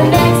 Hombres